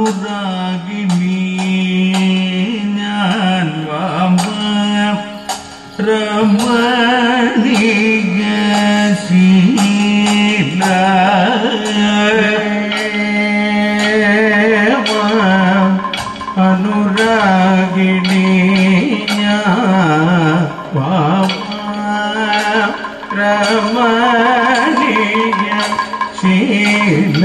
അനുരാഗിനി ഞാൻ വാമ രമണിക ശീല അനുരാഗിണി ഞാൻ വാമ രമണിക ശീല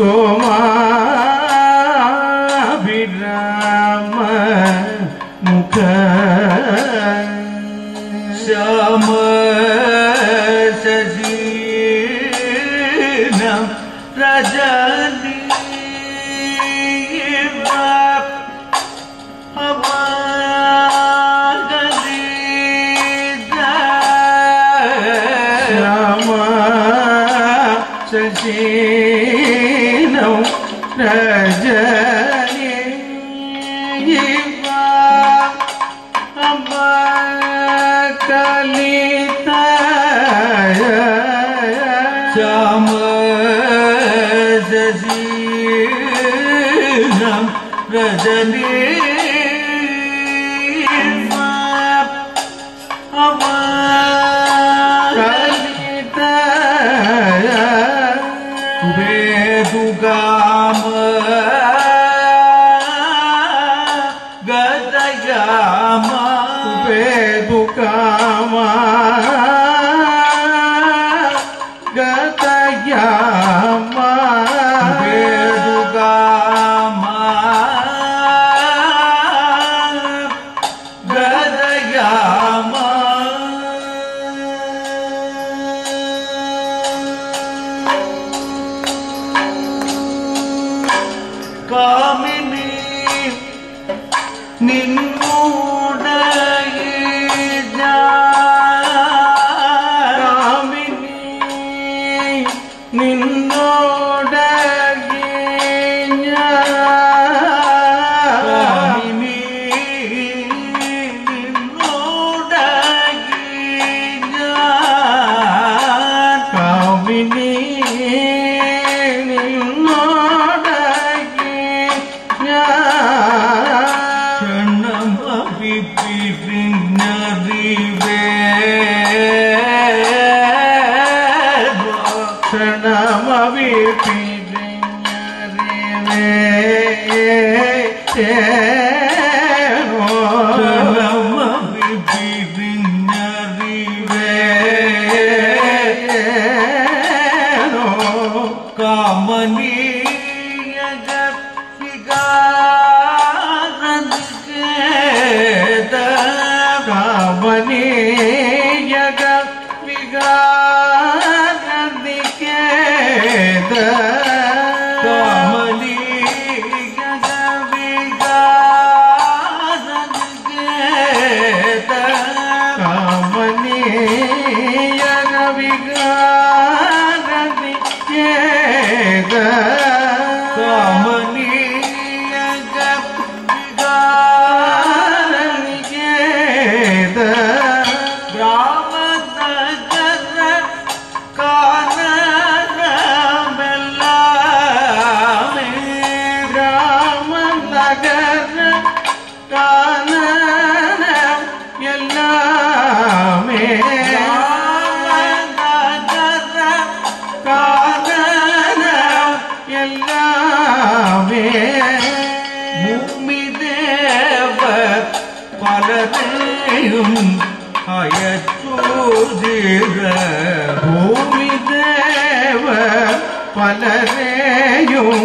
soma viram mukha shama sajina rajani bap hava Sajee Ecelim var Ama kaliteye Camı sesizem Ve আমার Be, be, be, be, be. தான எல்லாமே. காதன எல்லாமே. மூமிதேவ பலதையும் அயற்றூதிர பூமிதேவ பலரேயும்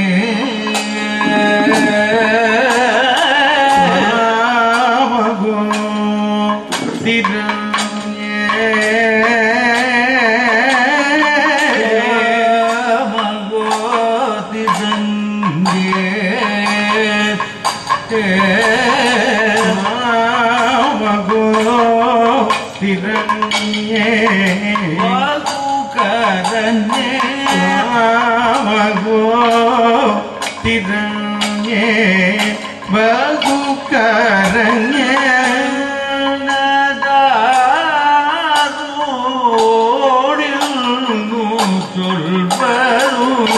ಕರನ್ನೇ ಮಗೋ ತಿರಣ್ಯೇ ಮಗು ಕರಣ್ಯೇ சொல்வரும்